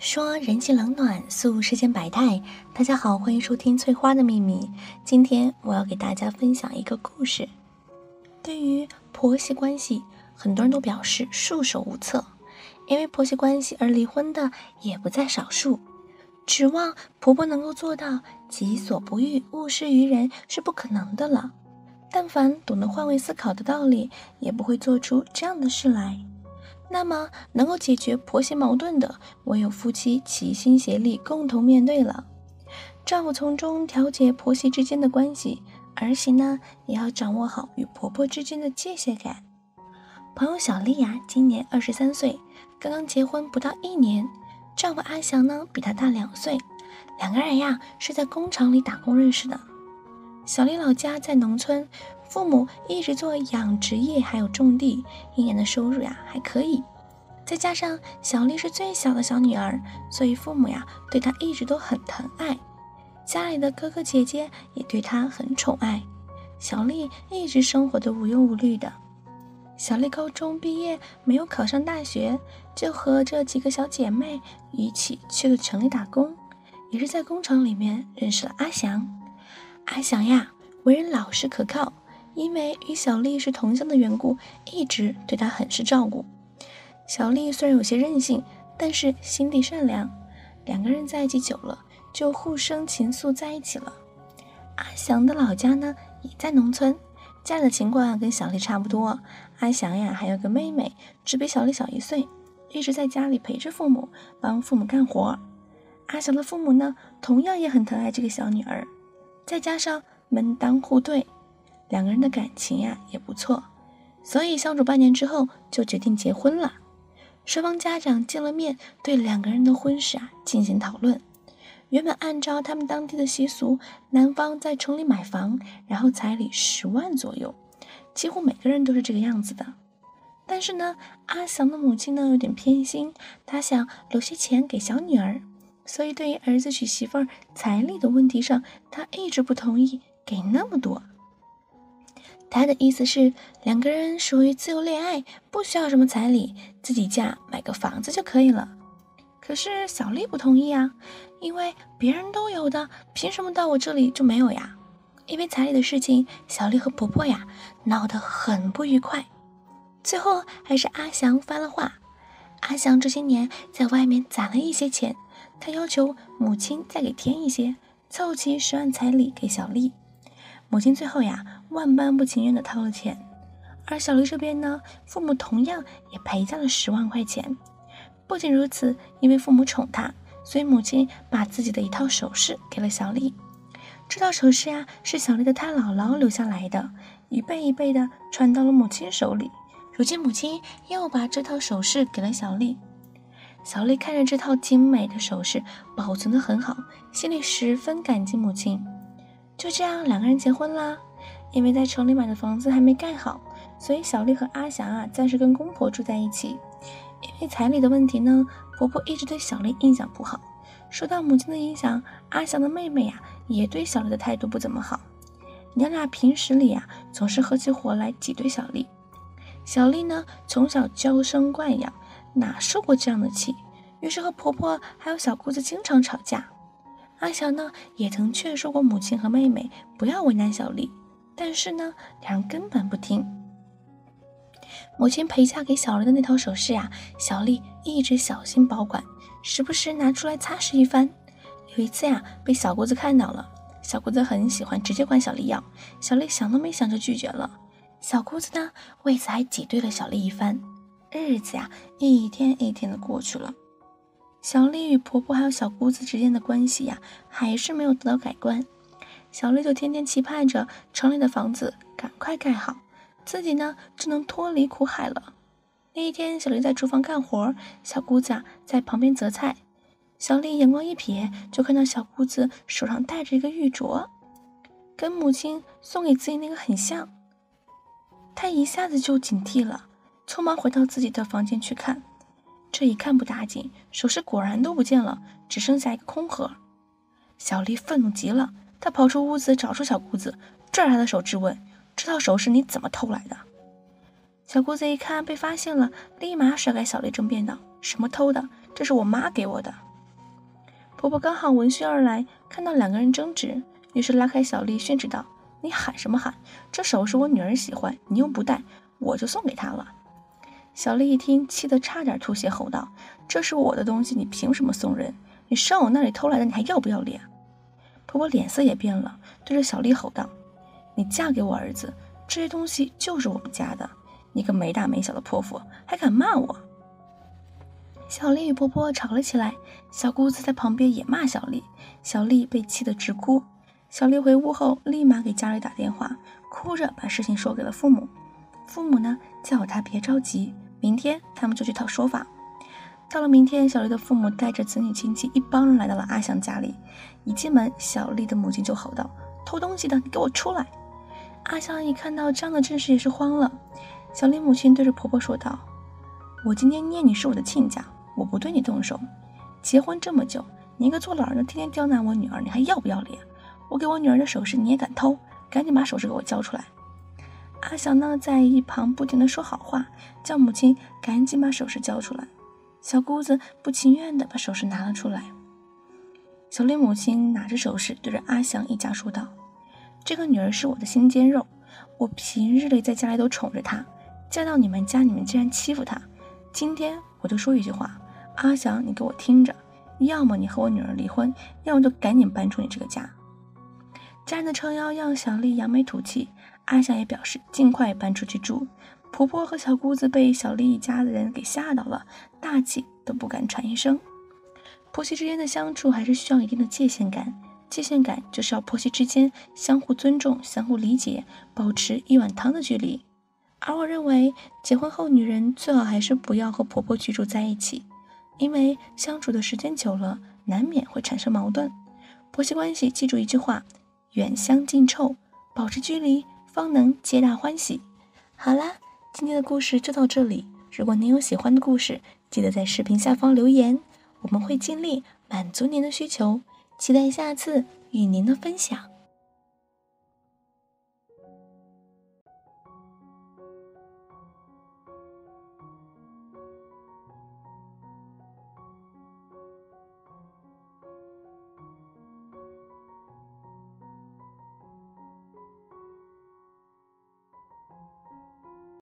说人情冷暖，诉世间百态。大家好，欢迎收听《翠花的秘密》。今天我要给大家分享一个故事。对于婆媳关系，很多人都表示束手无策，因为婆媳关系而离婚的也不在少数。指望婆婆能够做到己所不欲，勿施于人是不可能的了。但凡懂得换位思考的道理，也不会做出这样的事来。那么，能够解决婆媳矛盾的，唯有夫妻齐心协力，共同面对了。丈夫从中调节婆媳之间的关系，儿媳呢，也要掌握好与婆婆之间的界限感。朋友小丽呀，今年二十三岁，刚刚结婚不到一年，丈夫阿祥呢，比她大两岁，两个人呀，是在工厂里打工认识的。小丽老家在农村。父母一直做养殖业，还有种地，一年的收入呀还可以。再加上小丽是最小的小女儿，所以父母呀对她一直都很疼爱。家里的哥哥姐姐也对她很宠爱。小丽一直生活的无忧无虑的。小丽高中毕业没有考上大学，就和这几个小姐妹一起去了城里打工，也是在工厂里面认识了阿祥。阿祥呀，为人老实可靠。因为与小丽是同乡的缘故，一直对她很是照顾。小丽虽然有些任性，但是心地善良。两个人在一起久了，就互生情愫在一起了。阿祥的老家呢，也在农村，家里的情况跟小丽差不多。阿祥呀，还有个妹妹，只比小丽小一岁，一直在家里陪着父母，帮父母干活。阿祥的父母呢，同样也很疼爱这个小女儿，再加上门当户对。两个人的感情呀也不错，所以相处半年之后就决定结婚了。双方家长见了面，对两个人的婚事啊进行讨论。原本按照他们当地的习俗，男方在城里买房，然后彩礼十万左右，几乎每个人都是这个样子的。但是呢，阿祥的母亲呢有点偏心，她想留些钱给小女儿，所以对于儿子娶媳妇儿彩礼的问题上，她一直不同意给那么多。他的意思是，两个人属于自由恋爱，不需要什么彩礼，自己家买个房子就可以了。可是小丽不同意啊，因为别人都有的，凭什么到我这里就没有呀？因为彩礼的事情，小丽和婆婆呀闹得很不愉快。最后还是阿祥发了话。阿祥这些年在外面攒了一些钱，他要求母亲再给添一些，凑齐十万彩礼给小丽。母亲最后呀，万般不情愿的掏了钱，而小丽这边呢，父母同样也赔下了十万块钱。不仅如此，因为父母宠她，所以母亲把自己的一套首饰给了小丽。这套首饰呀，是小丽的太姥姥留下来的，一辈一辈的传到了母亲手里。如今母亲又把这套首饰给了小丽。小丽看着这套精美的首饰保存的很好，心里十分感激母亲。就这样，两个人结婚啦。因为在城里买的房子还没盖好，所以小丽和阿祥啊暂时跟公婆住在一起。因为彩礼的问题呢，婆婆一直对小丽印象不好。受到母亲的影响，阿祥的妹妹呀也对小丽的态度不怎么好。娘俩平时里呀总是合起伙来挤兑小丽。小丽呢从小娇生惯养，哪受过这样的气？于是和婆婆还有小姑子经常吵架。阿祥呢，也曾劝说过母亲和妹妹不要为难小丽，但是呢，两人根本不听。母亲陪嫁给小丽的那套首饰呀，小丽一直小心保管，时不时拿出来擦拭一番。有一次呀，被小姑子看到了，小姑子很喜欢，直接管小丽要，小丽想都没想就拒绝了。小姑子呢，为此还挤兑了小丽一番，日子呀，一天一天的过去了。小丽与婆婆还有小姑子之间的关系呀，还是没有得到改观。小丽就天天期盼着城里的房子赶快盖好，自己呢就能脱离苦海了。那一天，小丽在厨房干活，小姑子啊在旁边择菜。小丽眼光一瞥，就看到小姑子手上戴着一个玉镯，跟母亲送给自己那个很像。她一下子就警惕了，匆忙回到自己的房间去看。这一看不打紧，首饰果然都不见了，只剩下一个空盒。小丽愤怒极了，她跑出屋子，找出小姑子，拽着她的手质问：“这套首饰你怎么偷来的？”小姑子一看被发现了，立马甩开小丽，争辩道：“什么偷的？这是我妈给我的。”婆婆刚好闻讯而来，看到两个人争执，于是拉开小丽训斥道：“你喊什么喊？这首饰我女儿喜欢，你又不戴，我就送给她了。”小丽一听，气得差点吐血，吼道：“这是我的东西，你凭什么送人？你上我那里偷来的，你还要不要脸？”婆婆脸色也变了，对着小丽吼道：“你嫁给我儿子，这些东西就是我们家的，你个没大没小的泼妇，还敢骂我！”小丽与婆婆吵了起来，小姑子在旁边也骂小丽，小丽被气得直哭。小丽回屋后，立马给家里打电话，哭着把事情说给了父母。父母呢，叫她别着急，明天他们就去讨说法。到了明天，小丽的父母带着子女亲戚一帮人来到了阿祥家里。一进门，小丽的母亲就吼道：“偷东西的，你给我出来！”阿祥一看到这样的阵势，也是慌了。小丽母亲对着婆婆说道：“我今天念你是我的亲家。”我不对你动手，结婚这么久，你一个做老人的天天刁难我女儿，你还要不要脸？我给我女儿的首饰你也敢偷？赶紧把首饰给我交出来！阿祥呢，在一旁不停的说好话，叫母亲赶紧把首饰交出来。小姑子不情愿的把首饰拿了出来。小丽母亲拿着首饰，对着阿祥一家说道：“这个女儿是我的心尖肉，我平日里在家里都宠着她，嫁到你们家，你们竟然欺负她！今天我就说一句话。”阿祥，你给我听着，要么你和我女儿离婚，要么就赶紧搬出你这个家。家人的撑腰让小丽扬眉吐气，阿祥也表示尽快搬出去住。婆婆和小姑子被小丽一家的人给吓到了，大气都不敢喘一声。婆媳之间的相处还是需要一定的界限感，界限感就是要婆媳之间相互尊重、相互理解，保持一碗汤的距离。而我认为，结婚后女人最好还是不要和婆婆居住在一起。因为相处的时间久了，难免会产生矛盾。婆媳关系，记住一句话：远香近臭，保持距离，方能皆大欢喜。好啦，今天的故事就到这里。如果您有喜欢的故事，记得在视频下方留言，我们会尽力满足您的需求。期待下次与您的分享。